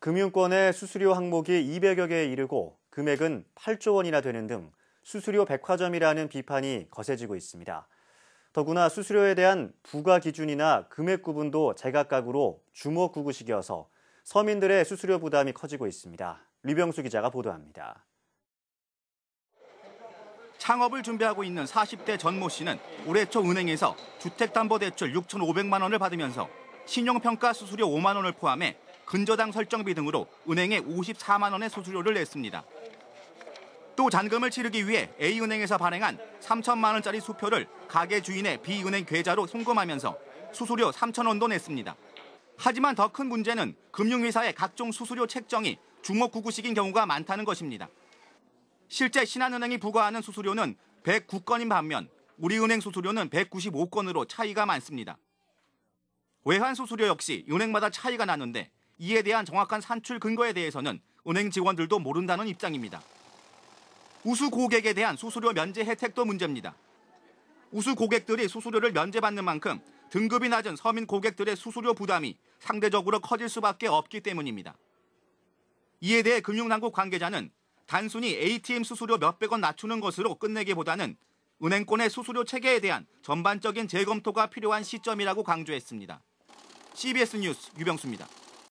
금융권의 수수료 항목이 200여 개에 이르고 금액은 8조 원이나 되는 등 수수료 백화점이라는 비판이 거세지고 있습니다. 더구나 수수료에 대한 부과 기준이나 금액 구분도 제각각으로 주먹구구식이어서 서민들의 수수료 부담이 커지고 있습니다. 리병수 기자가 보도합니다. 창업을 준비하고 있는 40대 전 모 씨는 올해 초 은행에서 주택담보대출 6,500만 원을 받으면서 신용평가 수수료 5만 원을 포함해 근저당 설정비 등으로 은행에 54만 원의 수수료를 냈습니다. 또 잔금을 치르기 위해 A은행에서 발행한 3천만 원짜리 수표를 가게 주인의 B은행 계좌로 송금하면서 수수료 3천 원도 냈습니다. 하지만 더 큰 문제는 금융회사의 각종 수수료 책정이 주먹구구식인 경우가 많다는 것입니다. 실제 신한은행이 부과하는 수수료는 109건인 반면 우리은행 수수료는 195건으로 차이가 많습니다. 외환 수수료 역시 은행마다 차이가 나는데 이에 대한 정확한 산출 근거에 대해서는 은행 직원들도 모른다는 입장입니다. 우수 고객에 대한 수수료 면제 혜택도 문제입니다. 우수 고객들이 수수료를 면제받는 만큼 등급이 낮은 서민 고객들의 수수료 부담이 상대적으로 커질 수밖에 없기 때문입니다. 이에 대해 금융당국 관계자는 단순히 ATM 수수료 몇백 원 낮추는 것으로 끝내기보다는 은행권의 수수료 체계에 대한 전반적인 재검토가 필요한 시점이라고 강조했습니다. CBS 뉴스 유병수입니다.